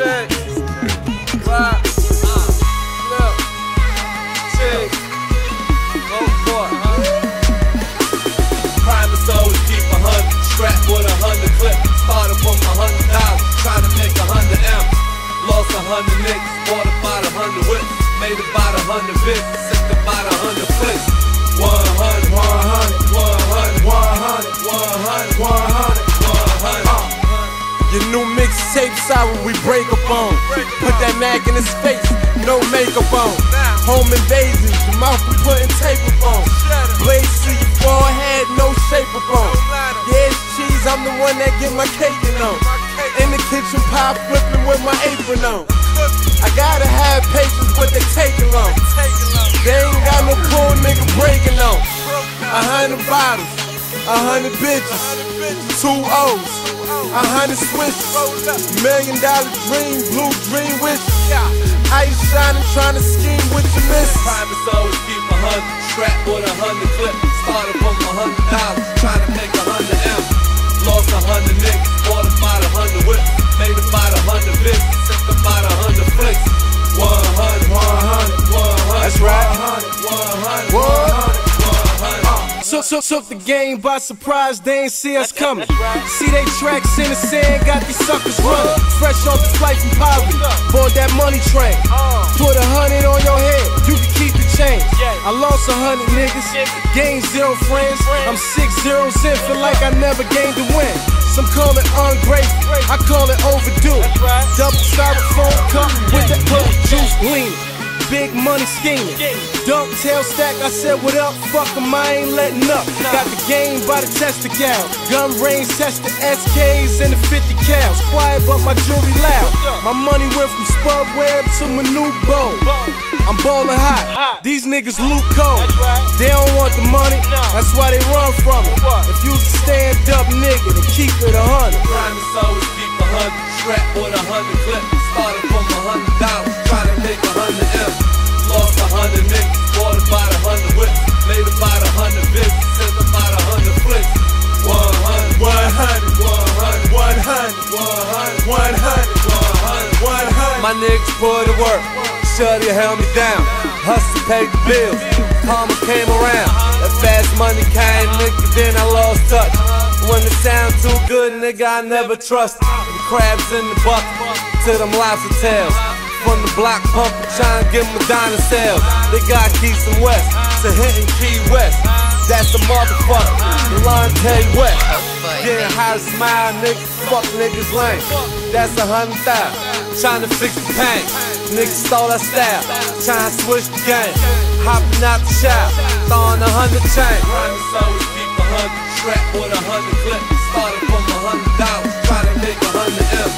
Check. Clap. Flip. Check. Go for it, huh? Promise always keep a hundred. Strap with a hundred clip. Started from a hundred dollars. Trying to make a hundred amps. Lost a hundred nicks. Bought about a hundred whips. Made about a hundred bits. Sick about a hundred flicks. One hundred, one hundred, one hundred, one hundred, one hundred, one hundred. Your new mixtape's out when we break a on. Put that mag in his face, no makeup on. Home invasion, your mouth we putting tape on. Blades to your forehead, no shape up on. Yeah, cheese, I'm the one that get my cake on. In the kitchen, pie flipping with my apron on. I gotta have patience, but they taking long. They ain't got no cool nigga breaking on. A hundred bottles, a hundred bitches, two O's, a hundred switches, million dollar dream, blue dream wish. Ice shining, trying to scheme with your miss. Primus always keep a hundred, strapped with a hundred clip. Started from a hundred dollars, trying to make a hundred amps. Lost a hundred niggas, bought about a hundred whips, made about a hundred bits, Took, took, took the game by surprise, they ain't see us coming. See they tracks in the sand, got these suckers running. Fresh off the flight from poverty, board that money train. Put a hundred on your head, you can keep the change. I lost a hundred niggas, gained zero friends. I'm six zeros in, feel like I never gained a win. Some call it ungrateful, I call it overdue. Double styrofoam cup with that bug juice leaning. Big money scheming. Dunk tail stack, I said, what up? Fuck 'em, I ain't letting up. Got the game by the tester gal. Gun range test the SKs and the 50 cals. Quiet, but my jewelry loud. My money went from Spud Webb to my new bow. I'm ballin' hot. These niggas loot cold. They don't want the money, that's why they run from it. If you stand up nigga, then keep it a hundred. Primus always keep a hundred, strapped with a hundred clip. Started from a hundred dollars, niggas put to work, Shuddy held me down. Hustle paid the bills, karma came around. That fast money came, nigga, then I lost touch. When it sound too good, nigga, I never trust. The crabs in the bucket, to them lobster tails. From the block pumping, trying to get Madonna sales. They got Keys from West to hitting Key West. That's the motherfucker, Delonte West. Getting high to smile, nigga. Fuck niggas lame. That's a hundred thousand. Trying to fix the pain. Niggas stole our style. Trying to switch the game. Hopping out the shop. Throwing a hundred chain. Primus always keep a hundred. Strapped with a hundred clip. Started from a hundred dollars. Trying to make a hundred M.